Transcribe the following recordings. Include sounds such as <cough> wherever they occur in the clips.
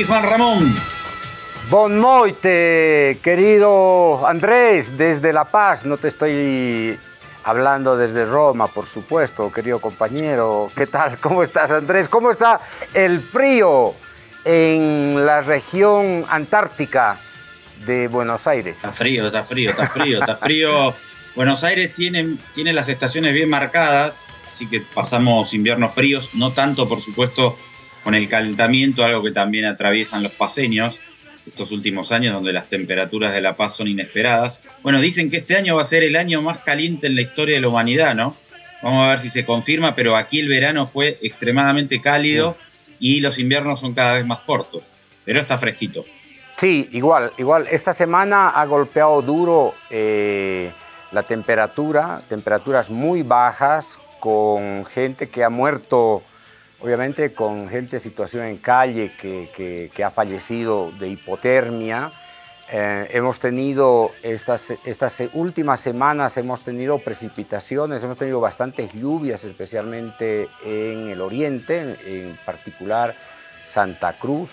Juan Ramón. Bon noite, querido Andrés, desde La Paz. No te estoy hablando desde Roma, por supuesto, querido compañero. ¿Qué tal? ¿Cómo estás, Andrés? ¿Cómo está el frío en la región antártica de Buenos Aires? Está frío, está frío, está frío, está frío. Buenos Aires tiene, tiene las estaciones bien marcadas, así que pasamos inviernos fríos, no tanto, por supuesto, con el calentamiento, algo que también atraviesan los paseños estos últimos años, donde las temperaturas de La Paz son inesperadas. Bueno, dicen que este año va a ser el año más caliente en la historia de la humanidad, ¿no? Vamos a ver si se confirma, pero aquí el verano fue extremadamente cálido y los inviernos son cada vez más cortos, pero está fresquito. Sí, igual, igual. Esta semana ha golpeado duro eh, la temperatura, temperaturas muy bajas, con gente que ha muerto obviamente con gente en situación en calle que, ha fallecido de hipotermia. Eh, hemos tenido estas, estas últimas semanas, hemos tenido precipitaciones, hemos tenido bastantes lluvias, especialmente en el oriente, en, particular Santa Cruz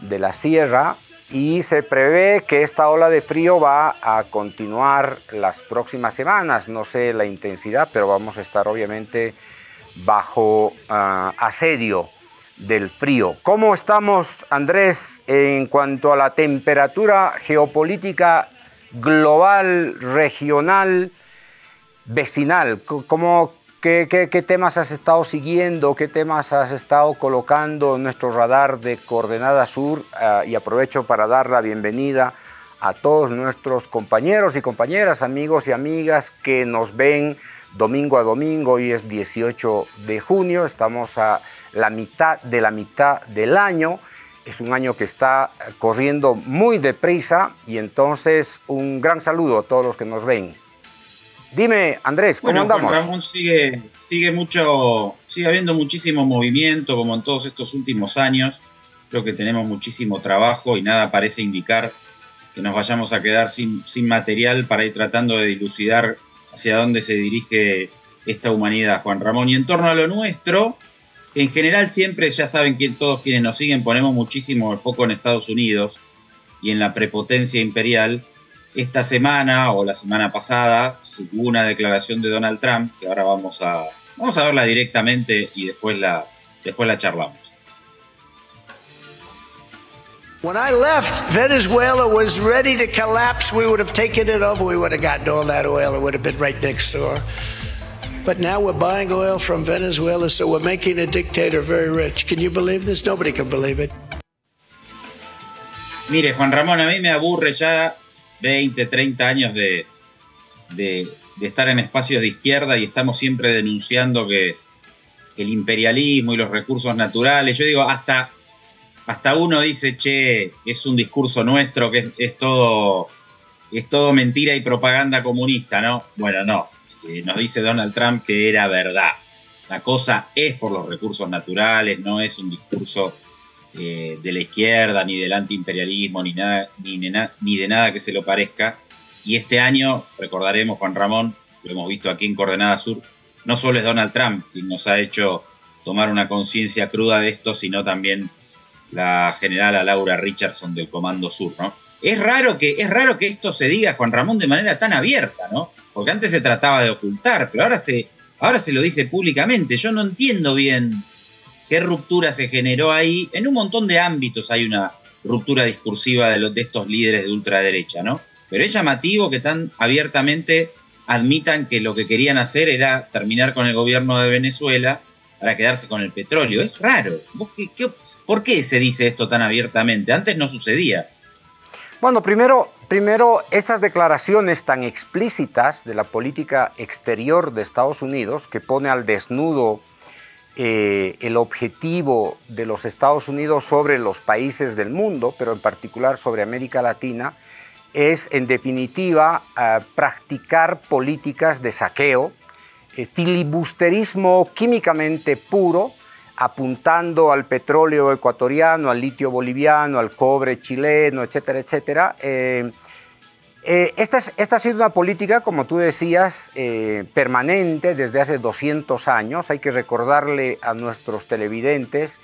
de la Sierra, y se prevé que esta ola de frío va a continuar las próximas semanas. No sé la intensidad, pero vamos a estar obviamente bajo ah, asedio del frío. ¿Cómo estamos, Andrés, en cuanto a la temperatura geopolítica global, regional, vecinal? ¿Cómo, qué, temas has estado siguiendo? ¿Qué temas has estado colocando en nuestro radar de Coordenada Sur? Ah, y aprovecho para dar la bienvenida a todos nuestros compañeros y compañeras, amigos y amigas que nos ven domingo a domingo, hoy es 18 de junio, estamos a la mitad de la mitad del año, es un año que está corriendo muy deprisa y entonces un gran saludo a todos los que nos ven. Dime, Andrés, ¿cómo andamos? Juan Ramón sigue, sigue mucho, sigue habiendo muchísimo movimiento como en todos estos últimos años. Creo que tenemos muchísimo trabajo y nada parece indicar que nos vayamos a quedar sin, sin material para ir tratando de dilucidar hacia dónde se dirige esta humanidad, Juan Ramón. Y en torno a lo nuestro, en general siempre, ya saben que todos quienes nos siguen ponemos muchísimo el foco en Estados Unidos y en la prepotencia imperial. Esta semana o la semana pasada hubo una declaración de Donald Trump, que ahora vamos a, vamos a verla directamente y después la, después la charlamos. When I left, Venezuela was ready to collapse. We would have taken it over. We would have gotten all that oil. It would have been right next door. But now we're buying oil from Venezuela, so we're making a dictator very rich. Can you believe this? Nobody can believe it. Mire, Juan Ramón, a mí me aburre ya 20, 30 años de, de, de estar en espacios de izquierda y estamos siempre denunciando que, que el imperialismo y los recursos naturales, yo digo, hasta hasta uno dice, che, es un discurso nuestro que es, todo, es todo mentira y propaganda comunista, ¿no? Bueno, no. Eh, nos dice Donald Trump que era verdad. La cosa es por los recursos naturales, no es un discurso eh, de la izquierda, ni del antiimperialismo, ni, ni de nada que se lo parezca. Y este año, recordaremos, Juan Ramón, lo hemos visto aquí en Coordenada Sur, no solo es Donald Trump quien nos ha hecho tomar una conciencia cruda de esto, sino también la general Laura Richardson del Comando Sur, ¿no? Es raro, que, es raro que esto se diga, Juan Ramón, de manera tan abierta, ¿no? Porque antes se trataba de ocultar, pero ahora se, ahora se lo dice públicamente. Yo no entiendo bien qué ruptura se generó ahí. En un montón de ámbitos hay una ruptura discursiva de, los, de estos líderes de ultraderecha, ¿no? Pero es llamativo que tan abiertamente admitan que lo que querían hacer era terminar con el gobierno de Venezuela para quedarse con el petróleo. Es raro. ¿Vos qué, qué, ¿Por qué se dice esto tan abiertamente? Antes no sucedía. Bueno, primero, primero, estas declaraciones tan explícitas de la política exterior de Estados Unidos, que pone al desnudo eh, el objetivo de los Estados Unidos sobre los países del mundo, pero en particular sobre América Latina, es en definitiva eh, practicar políticas de saqueo, eh, filibusterismo químicamente puro, apuntando al petróleo ecuatoriano, al litio boliviano, al cobre chileno, etcétera, etcétera. Eh, eh, esta, esta, ha sido una política, como tú decías, eh, permanente desde hace 200 años. Hay que recordarle a nuestros televidentes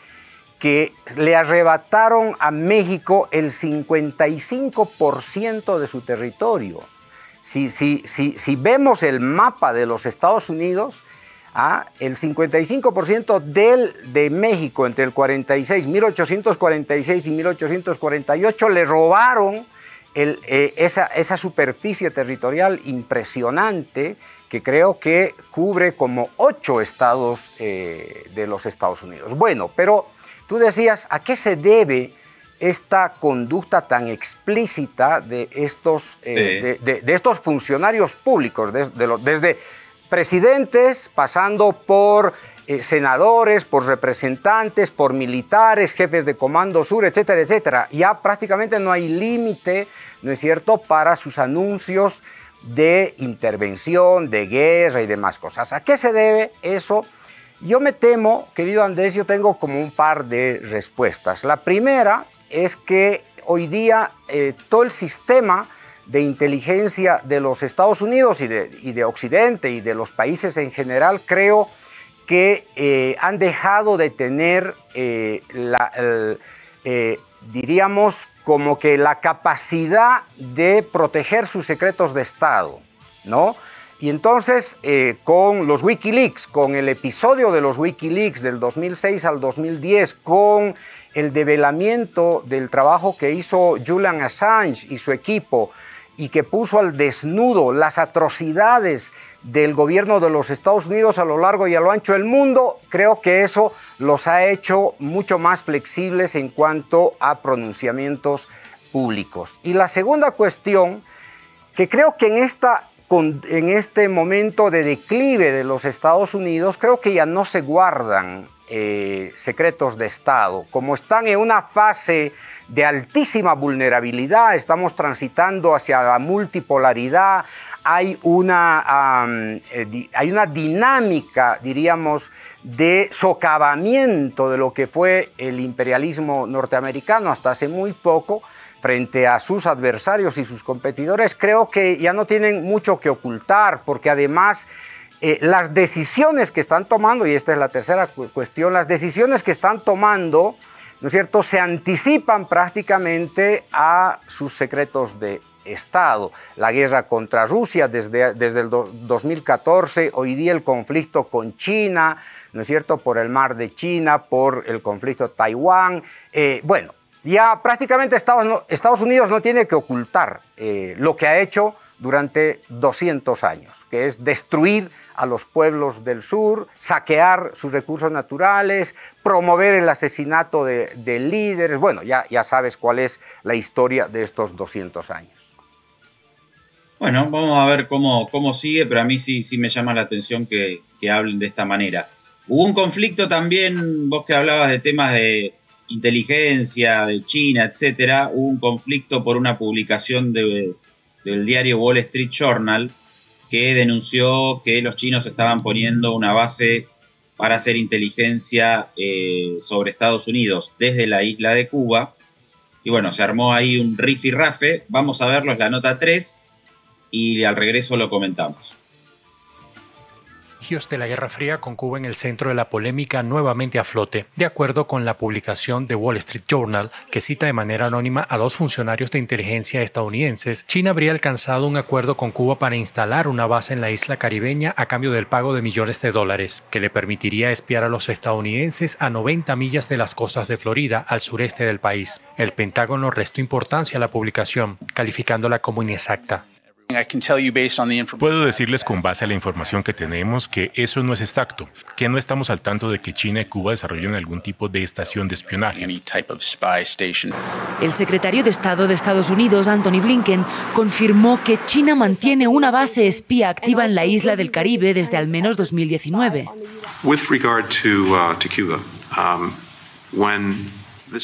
que le arrebataron a México el 55% de su territorio. Si, si, si, vemos el mapa de los Estados Unidos, ¿ah? el 55% del, de México entre el 46, 1846 y 1848 le robaron eh, esa, esa superficie territorial impresionante que creo que cubre como ocho estados eh, de los Estados Unidos. Bueno, pero tú decías, ¿a qué se debe esta conducta tan explícita de estos, eh, de, estos funcionarios públicos, desde presidentes, pasando por eh, senadores, por representantes, por militares, jefes de comando sur, etcétera, etcétera. Ya prácticamente no hay límite, ¿no es cierto?, para sus anuncios de intervención, de guerra y demás cosas. ¿A qué se debe eso? Yo me temo, querido Andrés, yo tengo como un par de respuestas. La primera es que hoy día eh, todo el sistema de inteligencia de los Estados Unidos y de, Occidente y de los países en general, creo que eh, han dejado de tener eh, la, diríamos, como que la capacidad de proteger sus secretos de Estado, ¿no? Y entonces, eh, con los Wikileaks, con el episodio de los Wikileaks del 2006 al 2010, con el develamiento del trabajo que hizo Julian Assange y su equipo, y que puso al desnudo las atrocidades del gobierno de los Estados Unidos a lo largo y a lo ancho del mundo, creo que eso los ha hecho mucho más flexibles en cuanto a pronunciamientos públicos. Y la segunda cuestión, que creo que en, esta, en este momento de declive de los Estados Unidos, creo que ya no se guardan eh, secretos de Estado. Como están en una fase de altísima vulnerabilidad, estamos transitando hacia la multipolaridad, hay una, eh, hay una dinámica, diríamos, de socavamiento de lo que fue el imperialismo norteamericano hasta hace muy poco frente a sus adversarios y sus competidores, creo que ya no tienen mucho que ocultar, porque además eh, las decisiones que están tomando, y esta es la tercera cuestión, las decisiones que están tomando, ¿no es cierto?, se anticipan prácticamente a sus secretos de Estado. La guerra contra Rusia desde, desde el 2014, hoy día el conflicto con China, ¿no es cierto?, por el mar de China, por el conflicto Taiwán. Eh, bueno, ya prácticamente Estados, Estados, Unidos no tiene que ocultar eh, lo que ha hecho durante 200 años, que es destruir a los pueblos del sur, saquear sus recursos naturales, promover el asesinato de, líderes. Bueno, ya, ya sabes cuál es la historia de estos 200 años. Bueno, vamos a ver cómo, cómo sigue, pero a mí sí, sí me llama la atención que, que hablen de esta manera. Hubo un conflicto también, vos que hablabas de temas de inteligencia, de China, etcétera, hubo un conflicto por una publicación de, del diario Wall Street Journal que denunció que los chinos estaban poniendo una base para hacer inteligencia eh, sobre Estados Unidos desde la isla de Cuba. Y bueno, se armó ahí un rafe. Vamos a verlo, es la nota 3 y al regreso lo comentamos de la Guerra Fría con Cuba en el centro de la polémica nuevamente a flote, de acuerdo con la publicación de Wall Street Journal, que cita de manera anónima a dos funcionarios de inteligencia estadounidenses, China habría alcanzado un acuerdo con Cuba para instalar una base en la isla caribeña a cambio del pago de millones de dólares, que le permitiría espiar a los estadounidenses a 90 millas de las costas de Florida, al sureste del país. El Pentágono restó importancia a la publicación, calificándola como inexacta. Puedo decirles con base a la información que tenemos que eso no es exacto, que no estamos al tanto de que China y Cuba desarrollen algún tipo de estación de espionaje. El secretario de Estado de Estados Unidos, Anthony Blinken, confirmó que China mantiene una base espía activa en la isla del Caribe desde al menos 2019.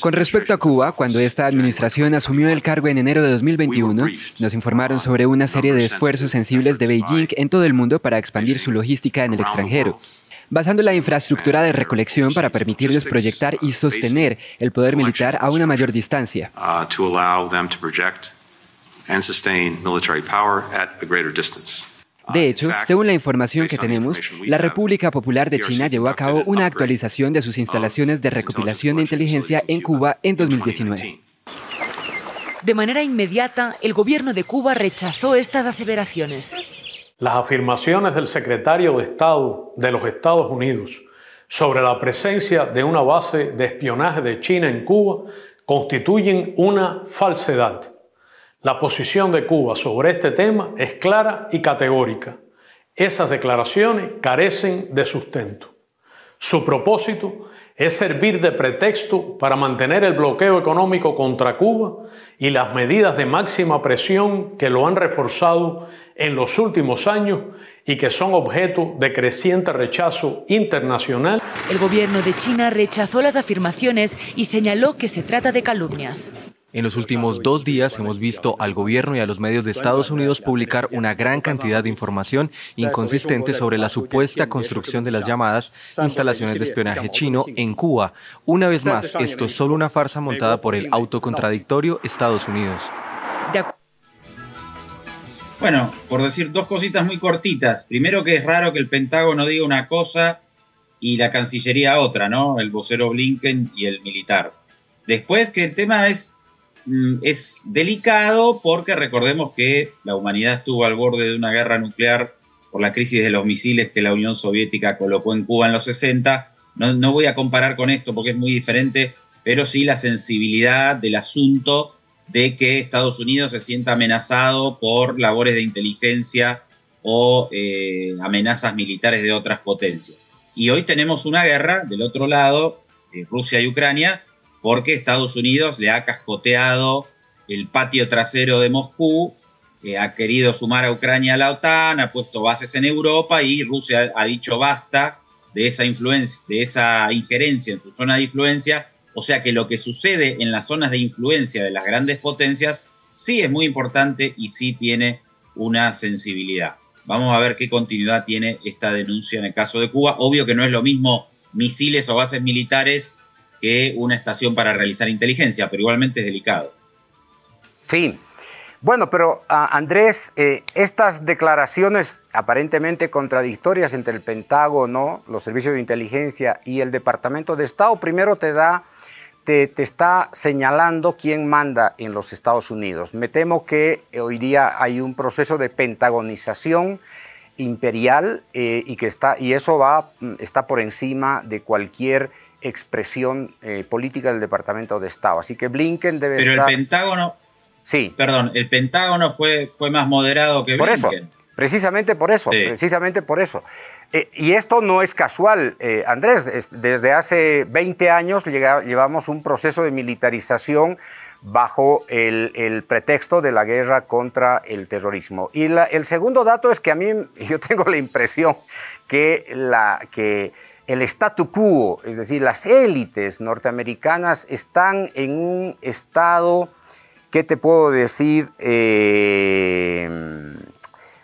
Con respecto a Cuba, cuando esta administración asumió el cargo en enero de 2021, nos informaron sobre una serie de esfuerzos sensibles de Beijing en todo el mundo para expandir su logística en el extranjero basando la infraestructura de recolección para permitirles proyectar y sostener el poder militar a una mayor distancia. De hecho, según la información que tenemos, la República Popular de China llevó a cabo una actualización de sus instalaciones de recopilación de inteligencia en Cuba en 2019. De manera inmediata, el gobierno de Cuba rechazó estas aseveraciones. Las afirmaciones del secretario de Estado de los Estados Unidos sobre la presencia de una base de espionaje de China en Cuba constituyen una falsedad. La posición de Cuba sobre este tema es clara y categórica. Esas declaraciones carecen de sustento. Su propósito es servir de pretexto para mantener el bloqueo económico contra Cuba y las medidas de máxima presión que lo han reforzado en los últimos años y que son objeto de creciente rechazo internacional. El gobierno de China rechazó las afirmaciones y señaló que se trata de calumnias. En los últimos dos días hemos visto al gobierno y a los medios de Estados Unidos publicar una gran cantidad de información inconsistente sobre la supuesta construcción de las llamadas instalaciones de espionaje chino en Cuba. Una vez más, esto es solo una farsa montada por el autocontradictorio Estados Unidos. Bueno, por decir dos cositas muy cortitas. Primero que es raro que el Pentágono diga una cosa y la Cancillería otra, ¿no? El vocero Blinken y el militar. Después que el tema es Mm, es delicado porque recordemos que la humanidad estuvo al borde de una guerra nuclear por la crisis de los misiles que la Unión Soviética colocó en Cuba en los 60. No, voy a comparar con esto porque es muy diferente, pero sí la sensibilidad del asunto de que Estados Unidos se sienta amenazado por labores de inteligencia o eh, amenazas militares de otras potencias. Y hoy tenemos una guerra del otro lado, Rusia y Ucrania, porque Estados Unidos le ha cascoteado el patio trasero de Moscú, ha querido sumar a Ucrania a la OTAN, ha puesto bases en Europa y Rusia ha dicho basta de esa influencia, de esa injerencia en su zona de influencia. O sea que lo que sucede en las zonas de influencia de las grandes potencias sí es muy importante y sí tiene una sensibilidad. Vamos a ver qué continuidad tiene esta denuncia en el caso de Cuba. Obvio que no es lo mismo misiles o bases militares que una estación para realizar inteligencia, pero igualmente es delicado. Sí. Bueno, pero ah, Andrés, eh, estas declaraciones aparentemente contradictorias entre el Pentágono, los servicios de inteligencia y el Departamento de Estado, primero te da, te, está señalando quién manda en los Estados Unidos. Me temo que hoy día hay un proceso de pentagonización imperial eh, y que está y eso va mm, está por encima de cualquier expresión eh, política del Departamento de Estado. Así que Blinken debe Pero el Pentágono... Sí. Perdón, el Pentágono fue, fue más moderado que por Blinken. Eso, precisamente por eso, precisamente por eso. Eh, y esto no es casual, eh, Andrés. desde hace 20 años llevamos un proceso de militarización bajo el, pretexto de la guerra contra el terrorismo. Y el segundo dato es que a mí, <laughs> yo tengo la impresión que, el statu quo, es decir, las élites norteamericanas están en un estado, ¿qué te puedo decir? Eh,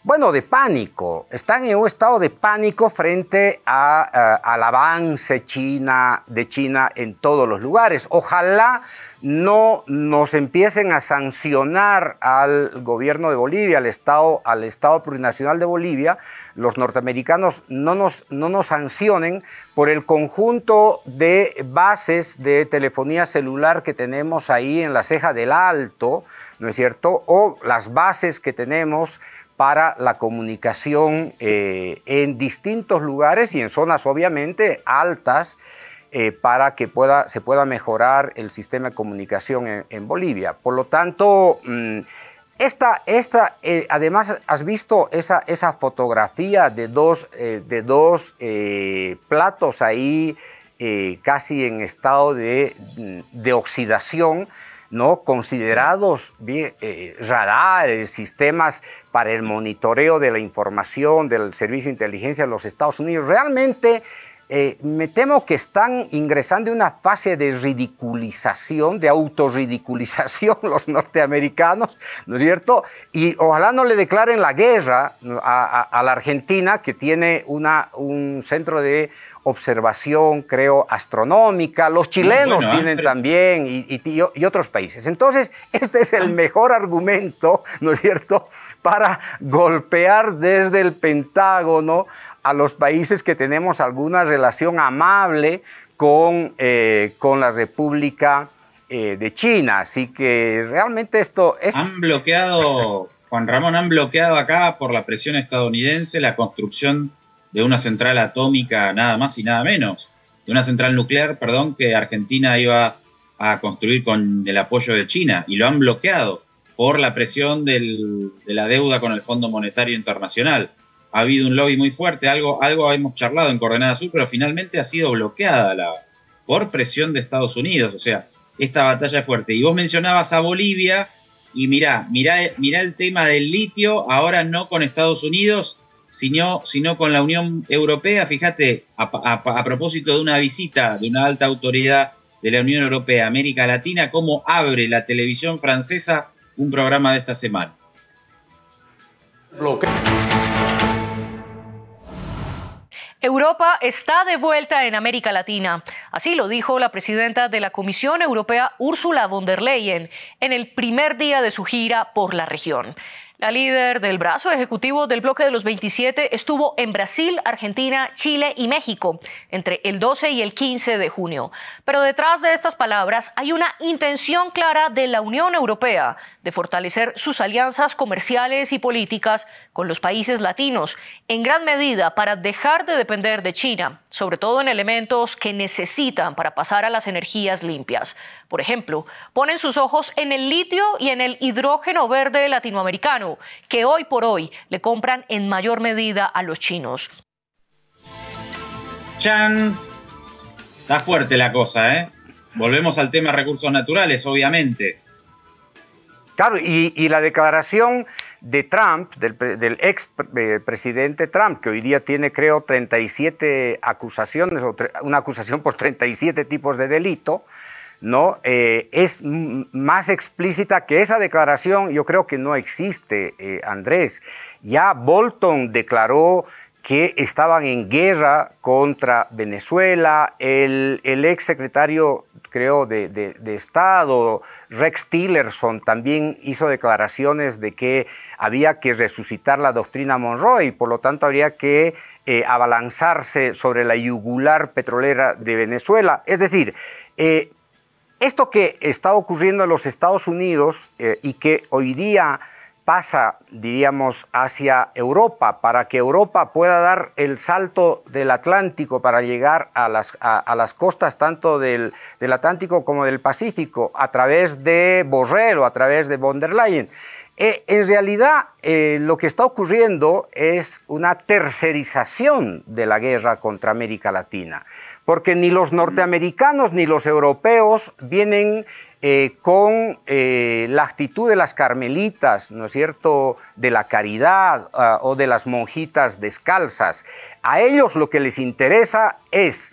bueno, de pánico. Están en un estado de pánico frente al avance de China en todos los lugares. Ojalá no nos empiecen a sancionar al gobierno de Bolivia, al Estado, al Estado plurinacional de Bolivia, los norteamericanos no nos, no nos sancionen por el conjunto de bases de telefonía celular que tenemos ahí en la ceja del Alto, ¿no es cierto? O las bases que tenemos para la comunicación eh, en distintos lugares y en zonas obviamente altas eh, para que pueda, se pueda mejorar el sistema de comunicación en, Bolivia. Por lo tanto, mm, esta, esta eh, además has visto esa, esa fotografía de dos, de dos platos ahí casi en estado de, de oxidación ¿no? considerados eh, radares, sistemas para el monitoreo de la información del Servicio de Inteligencia de los Estados Unidos. Realmente eh, me temo que están ingresando en una fase de ridiculización, de autorridiculización <laughs> los norteamericanos, ¿no es cierto? Y ojalá no le declaren la guerra a, la Argentina, que tiene una, un centro de observación, creo, astronómica. Los chilenos ¿eh? tienen también y, y, otros países. Entonces, este es el ah. mejor argumento, ¿no es cierto?, <laughs> para golpear desde el Pentágono a los países que tenemos alguna relación amable con, eh, con la República eh, de China. Así que realmente esto es... Han bloqueado, Juan Ramón, han bloqueado acá por la presión estadounidense la construcción de una central atómica nada más y nada menos, de una central nuclear, perdón, que Argentina iba a construir con el apoyo de China y lo han bloqueado por la presión de la deuda con el Fondo Monetario Internacional ha habido un lobby muy fuerte, algo, algo hemos charlado en Coordenada Sur, pero finalmente ha sido bloqueada la, por presión de Estados Unidos. O sea, esta batalla es fuerte. Y vos mencionabas a Bolivia, y mirá, mirá, mirá el tema del litio, ahora no con Estados Unidos, sino, sino con la Unión Europea. Fíjate, a, propósito de una visita de una alta autoridad de la Unión Europea a América Latina, cómo abre la televisión francesa un programa de esta semana. Europa está de vuelta en América Latina. Así lo dijo la presidenta de la Comisión Europea, Ursula von der Leyen, en el primer día de su gira por la región. La líder del brazo ejecutivo del bloque de los 27 estuvo en Brasil, Argentina, Chile y México entre el 12 y el 15 de junio. Pero detrás de estas palabras hay una intención clara de la Unión Europea de fortalecer sus alianzas comerciales y políticas con los países latinos, en gran medida para dejar de depender de China, sobre todo en elementos que necesitan para pasar a las energías limpias. Por ejemplo, ponen sus ojos en el litio y en el hidrógeno verde latinoamericano, que hoy por hoy le compran en mayor medida a los chinos. Chan, está fuerte la cosa, ¿eh? Volvemos al tema recursos naturales, obviamente. Claro, y, la declaración de Trump, del, ex eh, presidente Trump, que hoy día tiene, creo, 37 acusaciones, o una acusación por 37 tipos de delito, ¿no? Eh, es más explícita que esa declaración, yo creo que no existe, eh, Andrés. Ya Bolton declaró que estaban en guerra contra Venezuela, el, el ex secretario creo, de, Estado. Rex Tillerson también hizo declaraciones de que había que resucitar la doctrina Monroe y por lo tanto habría que eh, abalanzarse sobre la yugular petrolera de Venezuela. Es decir, esto que está ocurriendo en los Estados Unidos eh, y que hoy día pasa, diríamos, hacia Europa, para que Europa pueda dar el salto del Atlántico para llegar a las, a, las costas tanto del, del, Atlántico como del Pacífico, a través de Borrell o a través de von der Leyen. Eh, en realidad, eh, lo que está ocurriendo es una tercerización de la guerra contra América Latina, porque ni los norteamericanos ni los europeos vienen eh, con eh, la actitud de las carmelitas, ¿no es cierto?, de la caridad ah, o de las monjitas descalzas. A ellos lo que les interesa es,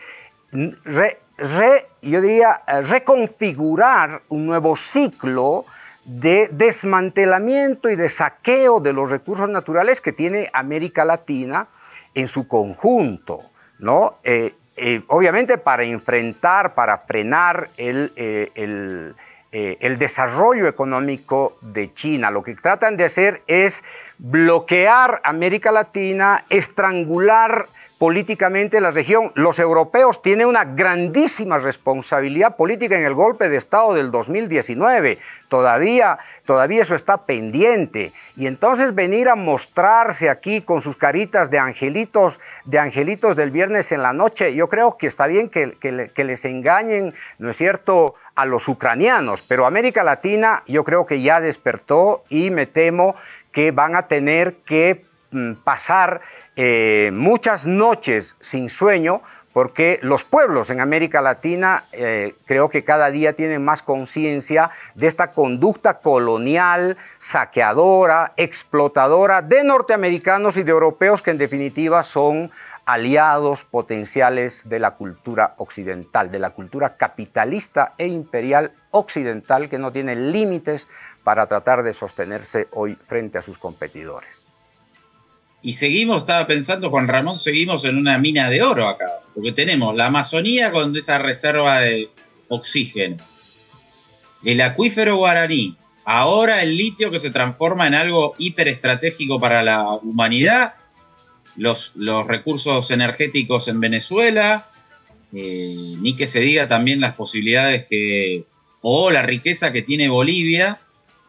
yo diría, reconfigurar un nuevo ciclo de desmantelamiento y de saqueo de los recursos naturales que tiene América Latina en su conjunto, ¿no? Eh, eh, obviamente para enfrentar, para frenar el, eh, eh, el, desarrollo económico de China. Lo que tratan de hacer es bloquear América Latina, estrangular políticamente la región. Los europeos tienen una grandísima responsabilidad política en el golpe de Estado del 2019. Todavía, todavía eso está pendiente. Y entonces venir a mostrarse aquí con sus caritas de angelitos, de angelitos del viernes en la noche, yo creo que está bien que, que les engañen, ¿no es cierto?, a los ucranianos. Pero América Latina yo creo que ya despertó y me temo que van a tener que pasar eh, muchas noches sin sueño porque los pueblos en América Latina eh, creo que cada día tienen más conciencia de esta conducta colonial, saqueadora, explotadora de norteamericanos y de europeos que en definitiva son aliados potenciales de la cultura occidental, de la cultura capitalista e imperial occidental que no tiene límites para tratar de sostenerse hoy frente a sus competidores. Y seguimos, estaba pensando Juan Ramón, seguimos en una mina de oro acá, porque tenemos la Amazonía con esa reserva de oxígeno, el acuífero guaraní, ahora el litio que se transforma en algo hiperestratégico para la humanidad los, recursos energéticos en Venezuela, eh, ni que se diga también las posibilidades que, o la riqueza que tiene Bolivia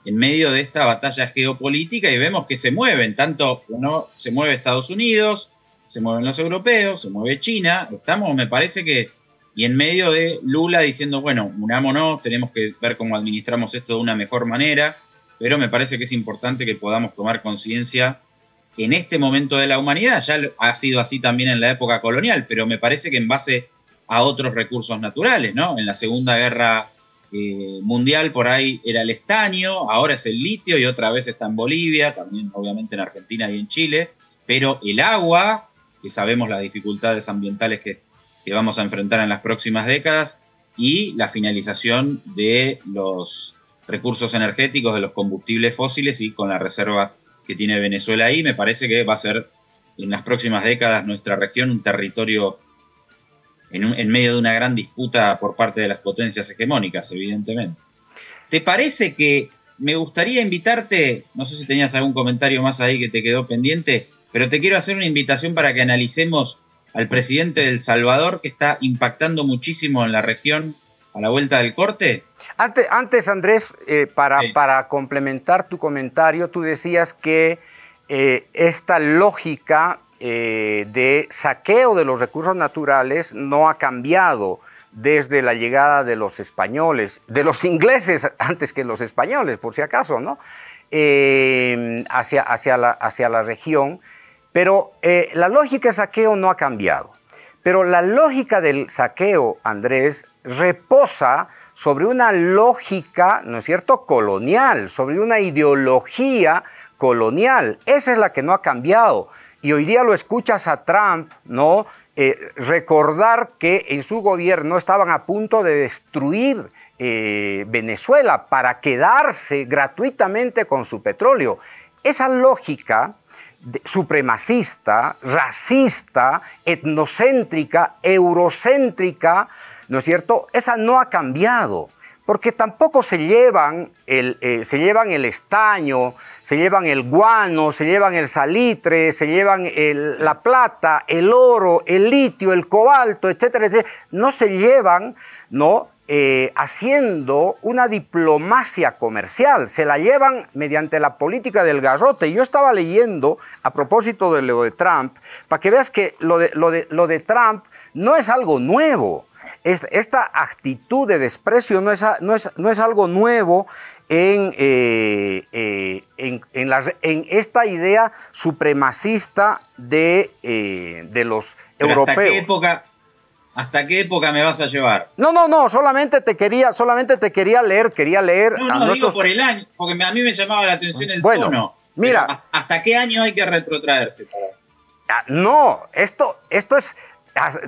en medio de esta batalla geopolítica y vemos que se mueven, tanto uno se mueve Estados Unidos, se mueven los europeos, se mueve China, estamos, me parece que, y en medio de Lula diciendo, bueno, unámonos, tenemos que ver cómo administramos esto de una mejor manera, pero me parece que es importante que podamos tomar conciencia en este momento de la humanidad, ya ha sido así también en la época colonial, pero me parece que en base a otros recursos naturales, ¿no? En la Segunda Guerra eh, Mundial por ahí era el estaño, ahora es el litio y otra vez está en Bolivia, también obviamente en Argentina y en Chile, pero el agua, que sabemos las dificultades ambientales que, que vamos a enfrentar en las próximas décadas, y la finalización de los recursos energéticos, de los combustibles fósiles y con la reserva que tiene Venezuela ahí, me parece que va a ser en las próximas décadas nuestra región un territorio en, medio de una gran disputa por parte de las potencias hegemónicas, evidentemente. ¿Te parece que me gustaría invitarte, no sé si tenías algún comentario más ahí que te quedó pendiente, pero te quiero hacer una invitación para que analicemos al presidente del Salvador que está impactando muchísimo en la región a la vuelta del corte? Antes, Andrés, eh, para, para, complementar tu comentario, tú decías que eh, esta lógica eh, de saqueo de los recursos naturales no ha cambiado desde la llegada de los españoles, de los ingleses <laughs> antes que los españoles, por si acaso, ¿no? hacia, hacia, la, hacia la región. Pero la lógica de saqueo no ha cambiado. Pero la lógica del saqueo, Andrés, reposa sobre una lógica, ¿no es cierto?, colonial, sobre una ideología colonial. Esa es la que no ha cambiado. Y hoy día lo escuchas a Trump, ¿no? Eh, recordar que en su gobierno estaban a punto de destruir eh, Venezuela para quedarse gratuitamente con su petróleo. Esa lógica supremacista, racista, etnocéntrica, eurocéntrica, ¿no es cierto? Esa no ha cambiado, porque tampoco se llevan el, eh, se llevan el estaño, se llevan el guano, se llevan el salitre, se llevan la plata, el oro, el litio, el cobalto, etcétera, etcétera. No se llevan, ¿no? Eh, haciendo una diplomacia comercial, se la llevan mediante la política del garrote. Yo estaba leyendo a propósito de lo de Trump, para que veas que lo de, lo de, lo de Trump no es algo nuevo. Esta actitud de desprecio no es, no es, no es algo nuevo en, eh, eh, en, en, esta idea supremacista de, de los europeos. época, ¿Hasta qué época me vas a llevar? No, no, no, solamente te quería, solamente te quería leer, quería leer. No, no, digo por el año, porque a mí me llamaba la atención el bueno, tono. Mira. ¿Hasta qué año hay que retrotraerse? Ah, no, esto, esto es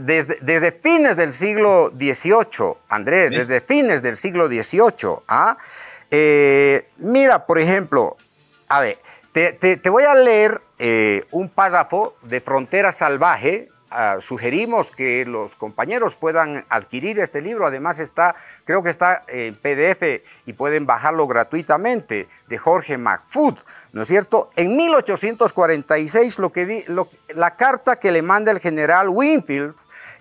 desde, desde, fines del siglo XVIII, Andrés, desde fines del siglo XVIII. ¿ah? Eh, mira, por ejemplo, a ver, te, te, voy a leer eh, un párrafo de Frontera Salvaje Ah, sugerimos que los compañeros puedan adquirir este libro. Además está, creo que está en PDF y pueden bajarlo gratuitamente, de Jorge McFood, ¿no es cierto? En 1846, lo que la carta que le manda el general Winfield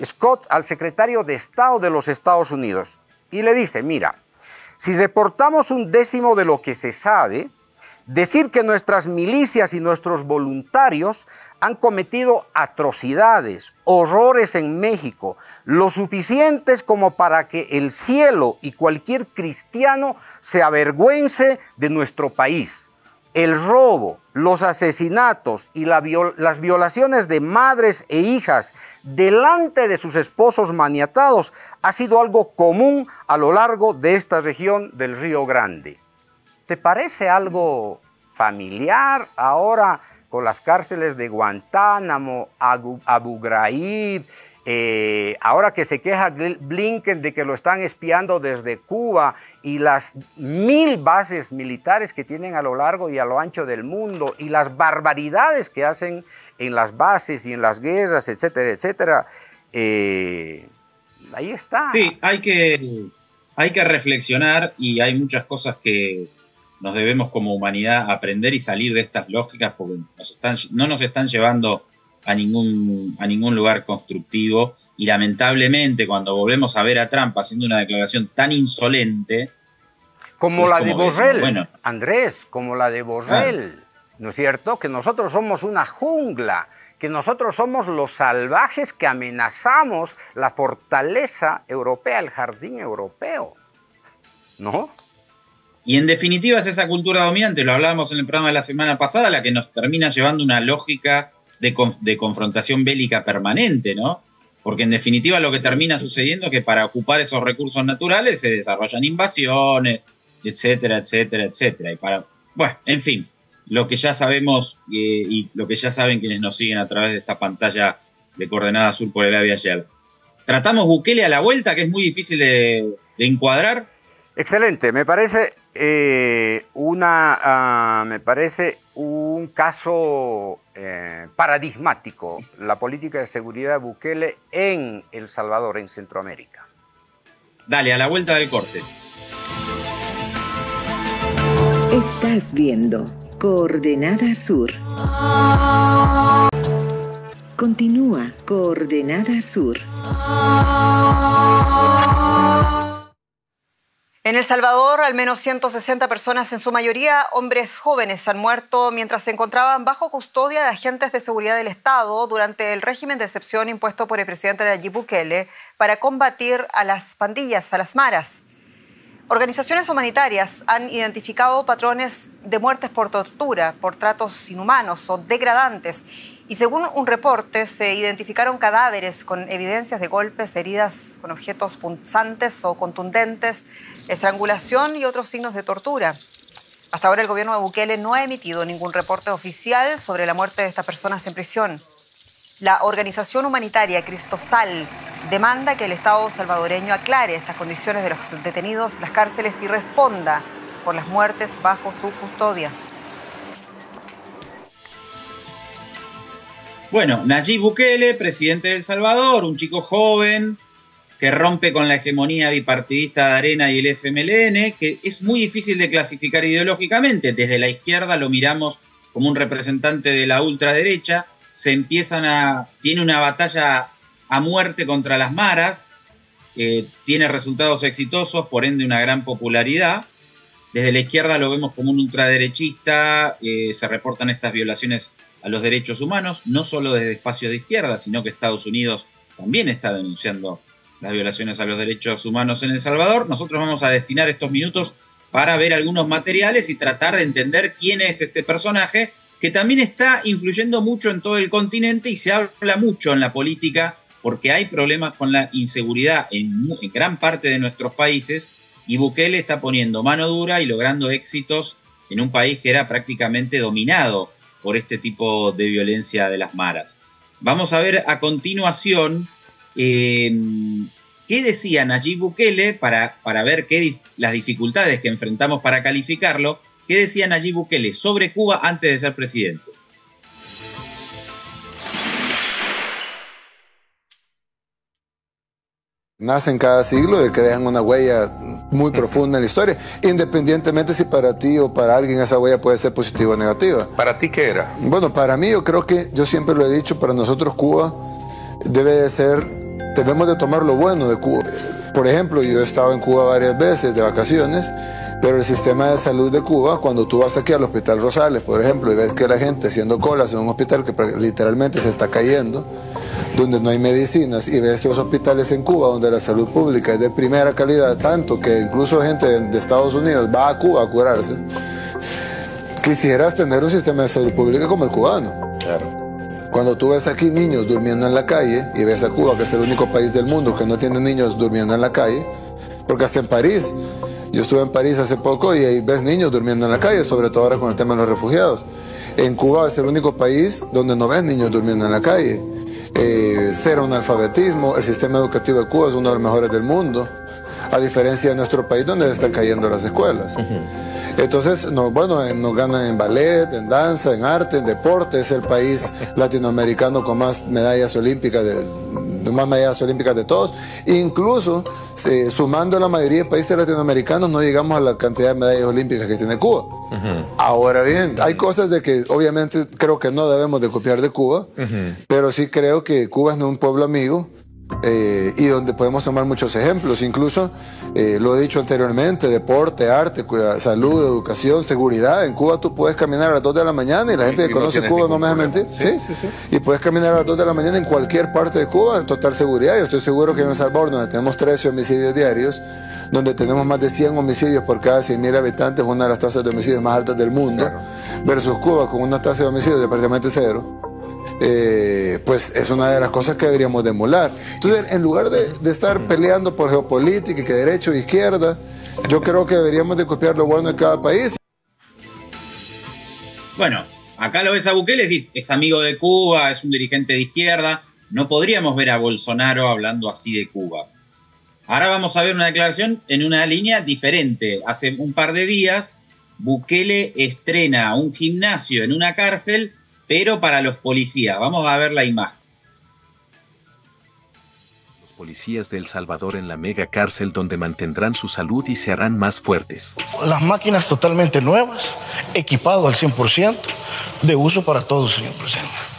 Scott al secretario de Estado de los Estados Unidos y le dice, mira, si reportamos un décimo de lo que se sabe, decir que nuestras milicias y nuestros voluntarios han cometido atrocidades, horrores en México, lo suficientes como para que el cielo y cualquier cristiano se avergüence de nuestro país. El robo, los asesinatos y las violaciones de madres e hijas delante de sus esposos maniatados ha sido algo común a lo largo de esta región del Río Grande. ¿Te parece algo familiar ahora con las cárceles de Guantánamo, Abu, Ghraib, eh, ahora que se queja Blinken de que lo están espiando desde Cuba y las mil bases militares que tienen a lo largo y a lo ancho del mundo y las barbaridades que hacen en las bases y en las guerras, etcétera, etcétera, eh, ahí está. Sí, hay que, hay que reflexionar y hay muchas cosas que nos debemos como humanidad aprender y salir de estas lógicas porque no nos están llevando a ningún, a ningún lugar constructivo y lamentablemente cuando volvemos a ver a Trump haciendo una declaración tan insolente... Como la de Borrell, Andrés, como la de Borrell, ¿no es cierto? Que nosotros somos una jungla, que nosotros somos los salvajes que amenazamos la fortaleza europea, el jardín europeo, ¿no? Y en definitiva es esa cultura dominante, lo hablábamos en el programa de la semana pasada, la que nos termina llevando una lógica de, confrontación bélica permanente, ¿no? Porque en definitiva lo que termina sucediendo es que para ocupar esos recursos naturales se desarrollan invasiones, etcétera, etcétera, etcétera. Y para, bueno, en fin, lo que ya sabemos eh, y lo que ya saben quienes nos siguen a través de esta pantalla de coordenada azul por el AVIA ayer. Tratamos Bukele a la vuelta, que es muy difícil de, encuadrar. Excelente, me parece eh, una, ah, me parece un caso eh, paradigmático, la política de seguridad de Bukele en El Salvador, en Centroamérica. Dale, a la vuelta del corte. Estás viendo Coordenada Sur. Continúa Coordenada Sur. En El Salvador, al menos 160 personas, en su mayoría hombres jóvenes, han muerto mientras se encontraban bajo custodia de agentes de seguridad del Estado durante el régimen de excepción impuesto por el presidente Nayib Bukele para combatir a las pandillas, a las maras. Organizaciones humanitarias han identificado patrones de muertes por tortura, por tratos inhumanos o degradantes y según un reporte se identificaron cadáveres con evidencias de golpes, heridas con objetos punzantes o contundentes, estrangulación y otros signos de tortura. Hasta ahora el gobierno de Bukele no ha emitido ningún reporte oficial sobre la muerte de estas personas en prisión. La organización humanitaria Cristosal demanda que el Estado salvadoreño aclare estas condiciones de los detenidos en las cárceles y responda por las muertes bajo su custodia. Bueno, Nayib Bukele, presidente de El Salvador, un chico joven, que rompe con la hegemonía bipartidista de Arena y el FMLN, que es muy difícil de clasificar ideológicamente. Desde la izquierda lo miramos como un representante de la ultraderecha, se empiezan a... tiene una batalla a muerte contra las maras, tiene resultados exitosos, por ende una gran popularidad. Desde la izquierda lo vemos como un ultraderechista, eh, se reportan estas violaciones a los derechos humanos, no solo desde espacios de izquierda, sino que Estados Unidos también está denunciando las violaciones a los derechos humanos en El Salvador. Nosotros vamos a destinar estos minutos para ver algunos materiales y tratar de entender quién es este personaje que también está influyendo mucho en todo el continente y se habla mucho en la política porque hay problemas con la inseguridad en, gran parte de nuestros países y Bukele está poniendo mano dura y logrando éxitos en un país que era prácticamente dominado por este tipo de violencia de las maras. Vamos a ver a continuación Em, ¿Qué decía Nayib Bukele para, para ver qué, las dificultades que enfrentamos para calificarlo? ¿Qué decía Nayib Bukele sobre Cuba antes de ser presidente? Nacen cada siglo de que dejan una huella muy profunda en la historia, independientemente si para ti o para alguien esa huella puede ser positiva o negativa. ¿Para ti qué era? Bueno, para mí yo creo que, yo siempre lo he dicho, para nosotros Cuba debe de ser debemos de tomar lo bueno de Cuba. Por ejemplo, yo he estado en Cuba varias veces de vacaciones, pero el sistema de salud de Cuba, cuando tú vas aquí al Hospital Rosales, por ejemplo, y ves que la gente haciendo colas en un hospital que literalmente se está cayendo, donde no hay medicinas, y ves esos hospitales en Cuba donde la salud pública es de primera calidad, tanto que incluso gente de Estados Unidos va a Cuba a curarse, quisieras tener un sistema de salud pública como el cubano. Claro. Cuando tú ves aquí niños durmiendo en la calle y ves a Cuba, que es el único país del mundo que no tiene niños durmiendo en la calle, porque hasta en París, yo estuve en París hace poco y ahí ves niños durmiendo en la calle, sobre todo ahora con el tema de los refugiados. En Cuba es el único país donde no ves niños durmiendo en la calle. Eh, cero analfabetismo, el sistema educativo de Cuba es uno de los mejores del mundo, a diferencia de nuestro país donde están cayendo las escuelas. Entonces, no, bueno, eh, nos ganan en ballet, en danza, en arte, en deporte. Es el país latinoamericano con más medallas olímpicas de, más medallas olímpicas de todos. Incluso, sumando la mayoría de países latinoamericanos, no llegamos a la cantidad de medallas olímpicas que tiene Cuba. Ahora bien, hay cosas de que obviamente creo que no debemos de copiar de Cuba, pero sí creo que Cuba es un pueblo amigo eh, y donde podemos tomar muchos ejemplos. Incluso, eh, lo he dicho anteriormente, deporte, arte, salud, educación, seguridad. En Cuba tú puedes caminar a las 2 de la mañana y la gente que conoce Cuba no me deja mentir. Sí, sí, sí. Y puedes caminar a las 2 de la mañana en cualquier parte de Cuba en total seguridad. Yo estoy seguro que en El Salvador, donde tenemos 13 homicidios diarios, donde tenemos más de 100 homicidios por cada 100.000 habitantes, una de las tasas de homicidios más altas del mundo, versus Cuba con una tasa de homicidios de prácticamente cero. Eh, pues es una de las cosas que deberíamos de emular. Entonces, en lugar de, estar peleando por geopolítica y que derecho e izquierda, yo creo que deberíamos de copiar lo bueno de cada país. Bueno, acá lo ves a Bukele, decís, es amigo de Cuba, es un dirigente de izquierda. No podríamos ver a Bolsonaro hablando así de Cuba. Ahora vamos a ver una declaración en una línea diferente. Hace un par de días, Bukele estrena un gimnasio en una cárcel pero para los policías. Vamos a ver la imagen. Los policías de El Salvador en la mega cárcel donde mantendrán su salud y se harán más fuertes. Las máquinas totalmente nuevas, equipado al 100%, de uso para todos, señor presidente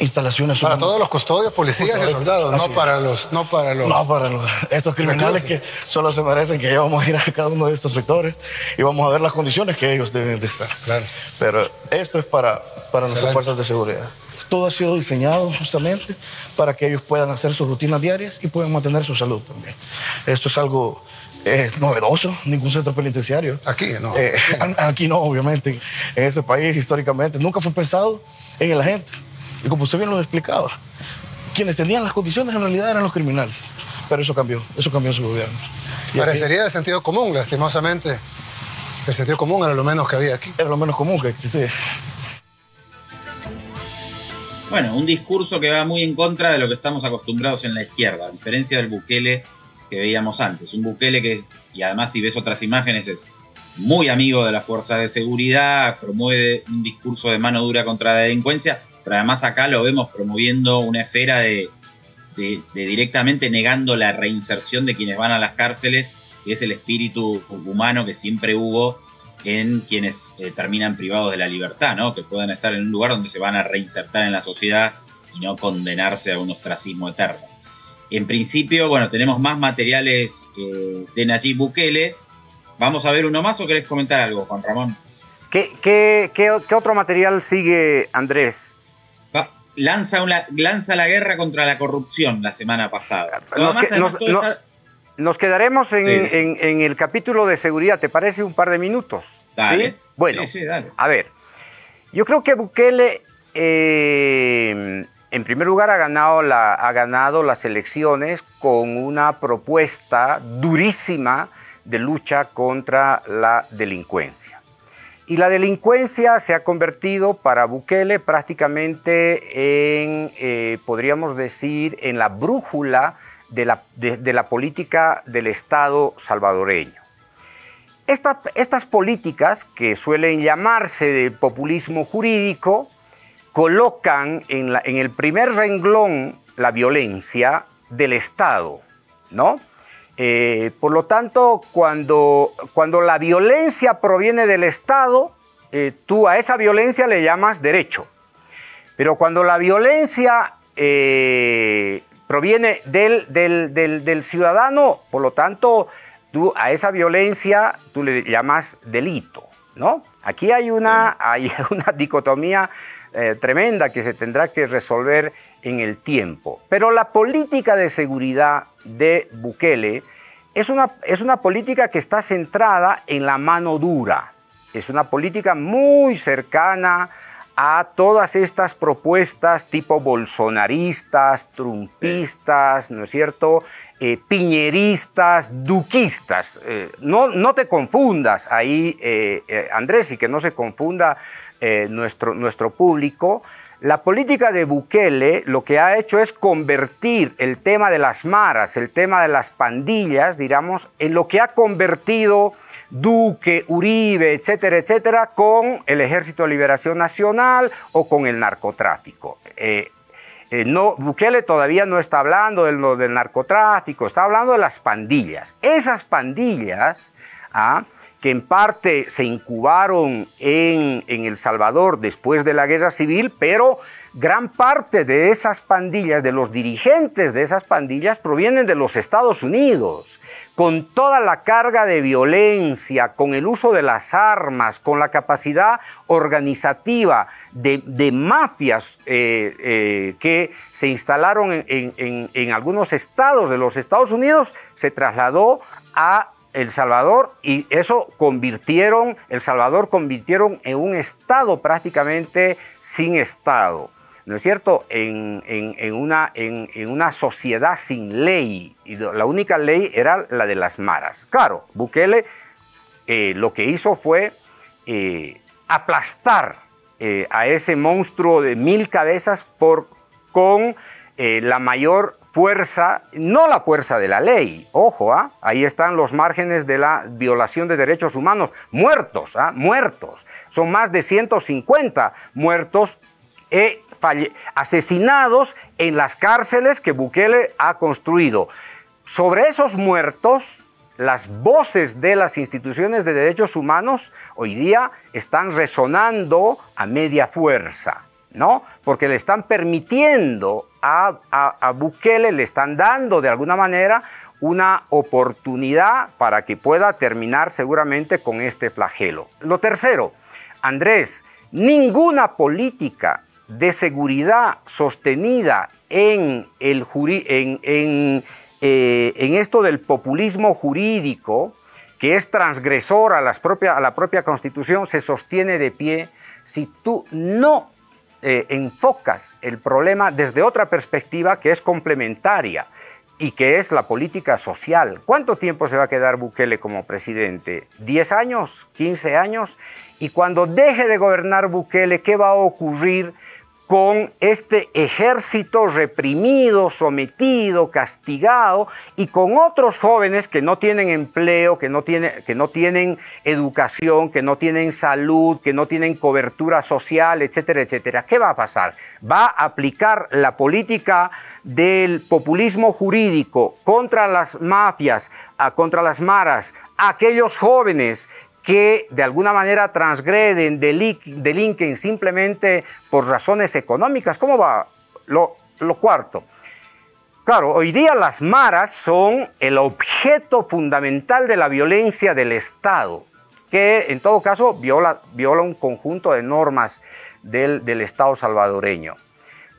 instalaciones. Para todos los custodios, policías y soldados, no para los, no para los. No para los, estos criminales que solo se merecen que ya vamos a ir a cada uno de estos sectores y vamos a ver las condiciones que ellos deben de estar. Claro. Pero esto es para, para nuestras fuerzas de seguridad. Todo ha sido diseñado justamente para que ellos puedan hacer sus rutinas diarias y puedan mantener su salud también. Esto es algo eh, novedoso, ningún centro penitenciario. Aquí no. Eh, <laughs> aquí no, obviamente. En ese país, históricamente, nunca fue pensado en la gente. Y como usted bien lo explicaba, quienes tenían las condiciones en realidad eran los criminales. Pero eso cambió, eso cambió su gobierno. Parecería el sentido común, lastimosamente. El sentido común era lo menos que había aquí. Era lo menos común que existía. Bueno, un discurso que va muy en contra de lo que estamos acostumbrados en la izquierda, a diferencia del Bukele que veíamos antes. Un Bukele que, y además si ves otras imágenes, es muy amigo de las fuerzas de seguridad, promueve un discurso de mano dura contra la delincuencia, pero además acá lo vemos promoviendo una esfera de, directamente negando la reinserción de quienes van a las cárceles, que es el espíritu humano que siempre hubo en quienes eh, terminan privados de la libertad, ¿no? que puedan estar en un lugar donde se van a reinsertar en la sociedad y no condenarse a un ostracismo eterno. En principio, bueno, tenemos más materiales eh, de Nayib Bukele. ¿Vamos a ver uno más o querés comentar algo, Juan Ramón? ¿Qué, qué otro material sigue, Andrés? Lanza, una, lanza la guerra contra la corrupción la semana pasada. Nos, quedaremos en, el capítulo de seguridad, ¿te parece un par de minutos? Dale. Bueno, a ver, yo creo que Bukele, eh, en primer lugar, ha ganado, la, ha ganado las elecciones con una propuesta durísima de lucha contra la delincuencia. Y la delincuencia se ha convertido para Bukele prácticamente en, eh, podríamos decir, en la brújula de la, política del Estado salvadoreño. estas políticas, que suelen llamarse de populismo jurídico, colocan en el primer renglón la violencia del Estado, ¿no? Eh, por lo tanto, cuando, cuando, la violencia proviene del Estado, eh, tú a esa violencia le llamas derecho. Pero cuando la violencia eh, proviene del, del, ciudadano, por lo tanto, tú a esa violencia tú le llamas delito. ¿no? Aquí hay una, hay <laughs> una dicotomía tremenda que se tendrá que resolver en el tiempo. Pero la política de seguridad de Bukele es una, es una política que está centrada en la mano dura. Es una política muy cercana a todas estas propuestas tipo bolsonaristas, trumpistas, ¿no es cierto? Eh, piñeristas, duquistas. Eh, no, no te confundas ahí, eh, Andrés, y que no se confunda nuestro, nuestro público, la política de Bukele lo que ha hecho es convertir el tema de las maras, el tema de las pandillas, digamos, en lo que ha convertido Duque, Uribe, etcétera, etcétera, con el Ejército de Liberación Nacional o con el narcotráfico. Eh, eh, no, Bukele todavía no está hablando del, del, narcotráfico, está hablando de las pandillas. Esas pandillas ¿ah? Que en parte se incubaron en, El Salvador después de la guerra civil, pero gran parte de esas pandillas, de los dirigentes de esas pandillas, provienen de los Estados Unidos, con toda la carga de violencia, con el uso de las armas, con la capacidad organizativa de, mafias eh, eh, que se instalaron en, en algunos estados de los Estados Unidos, se trasladó a el Salvador y eso convirtieron, El Salvador convirtieron en un Estado prácticamente sin Estado. ¿no es cierto?, en, una, en, una, sociedad sin ley. Y la única ley era la de las maras. Claro, Bukele eh, lo que hizo fue eh, aplastar eh, a ese monstruo de mil cabezas por, con la mayor fuerza, no la fuerza de la ley, ojo, ¿ah? ahí están los márgenes de la violación de derechos humanos, muertos, ¿ah? muertos, son más de 150 muertos eh, asesinados en las cárceles que Bukele ha construido. Sobre esos muertos, las voces de las instituciones de derechos humanos hoy día están resonando a media fuerza. ¿No? Porque le están permitiendo a, a, Bukele, le están dando de alguna manera una oportunidad para que pueda terminar seguramente con este flagelo. Lo tercero, Andrés, ninguna política de seguridad sostenida en, el en, eh, en esto del populismo jurídico, que es transgresor a, las a la propia constitución, se sostiene de pie si tú no eh, enfocas el problema desde otra perspectiva que es complementaria y que es la política social. ¿Cuánto tiempo se va a quedar Bukele como presidente? ¿10 años? ¿15 años? Y cuando deje de gobernar Bukele, ¿qué va a ocurrir con este ejército reprimido, sometido, castigado, y con otros jóvenes que no tienen empleo, que no, tienen educación, que no tienen salud, que no tienen cobertura social, etcétera, etcétera. ¿Qué va a pasar? Va a aplicar la política del populismo jurídico contra las mafias, contra las maras, aquellos jóvenes que de alguna manera transgreden, delinquen simplemente por razones económicas. ¿Cómo va? Lo, cuarto. Claro, hoy día las maras son el objeto fundamental de la violencia del Estado, que en todo caso viola, un conjunto de normas del, del Estado salvadoreño.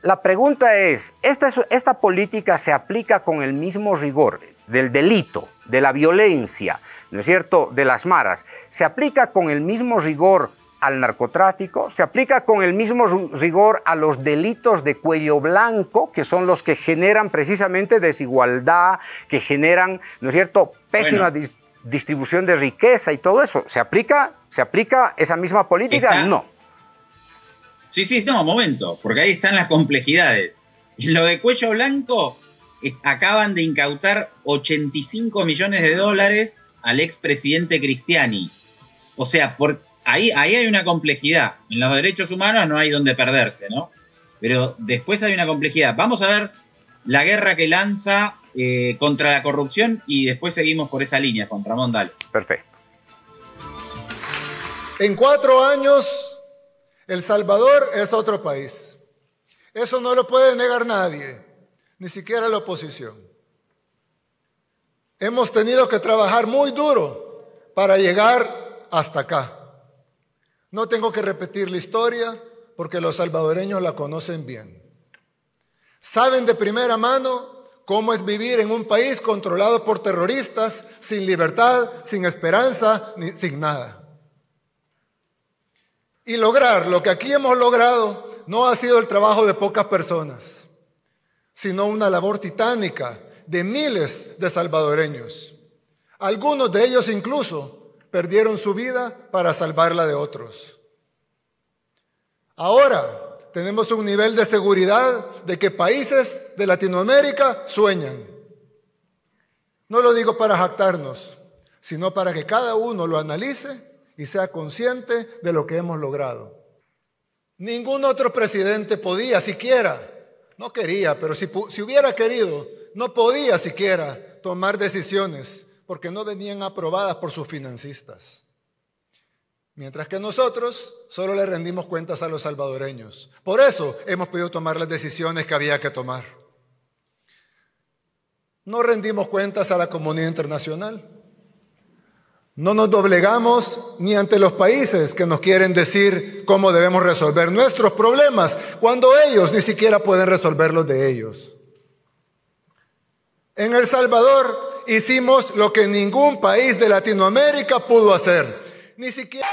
La pregunta es, ¿esta, ¿esta política se aplica con el mismo rigor del delito, de la violencia, ¿no es cierto?, de las maras, ¿se aplica con el mismo rigor al narcotráfico? ¿Se aplica con el mismo rigor a los delitos de cuello blanco, que son los que generan precisamente desigualdad, que generan, ¿no es cierto?, pésima distribución de riqueza y todo eso? ¿Se aplica, ¿se aplica esa misma política? No. Sí, sí, no, momento, porque ahí están las complejidades. Y lo de cuello blanco, acaban de incautar 85 millones de dólares al expresidente Cristiani. O sea, por, ahí, ahí hay una complejidad. En los derechos humanos no hay donde perderse, ¿no? Pero después hay una complejidad. Vamos a ver la guerra que lanza eh, contra la corrupción y después seguimos por esa línea con Ramón Dal. Perfecto. En cuatro años el Salvador es otro país. Eso no lo puede negar nadie, ni siquiera la oposición. Hemos tenido que trabajar muy duro para llegar hasta acá. No tengo que repetir la historia porque los salvadoreños la conocen bien. Saben de primera mano cómo es vivir en un país controlado por terroristas, sin libertad, sin esperanza, ni, sin nada. Y lograr lo que aquí hemos logrado no ha sido el trabajo de pocas personas, sino una labor titánica de miles de salvadoreños. Algunos de ellos incluso perdieron su vida para salvarla de otros. Ahora tenemos un nivel de seguridad de que países de Latinoamérica sueñan. No lo digo para jactarnos, sino para que cada uno lo analice y sea consciente de lo que hemos logrado. Ningún otro presidente podía siquiera, no quería, pero si, hubiera querido, no podía siquiera tomar decisiones porque no venían aprobadas por sus financistas. Mientras que nosotros solo le rendimos cuentas a los salvadoreños. Por eso hemos podido tomar las decisiones que había que tomar. No rendimos cuentas a la comunidad internacional. No nos doblegamos ni ante los países que nos quieren decir cómo debemos resolver nuestros problemas cuando ellos ni siquiera pueden resolverlos de ellos. En El Salvador hicimos lo que ningún país de Latinoamérica pudo hacer. Ni siquiera...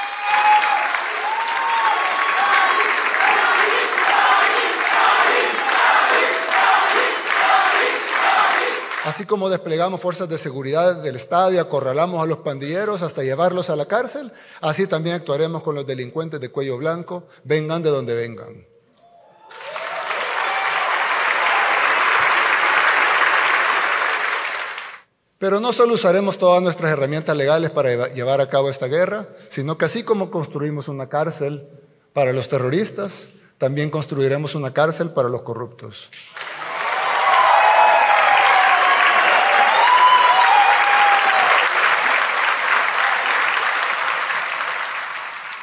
Así como desplegamos fuerzas de seguridad del Estado y acorralamos a los pandilleros hasta llevarlos a la cárcel, así también actuaremos con los delincuentes de cuello blanco, vengan de donde vengan. Pero no solo usaremos todas nuestras herramientas legales para llevar a cabo esta guerra, sino que así como construimos una cárcel para los terroristas, también construiremos una cárcel para los corruptos.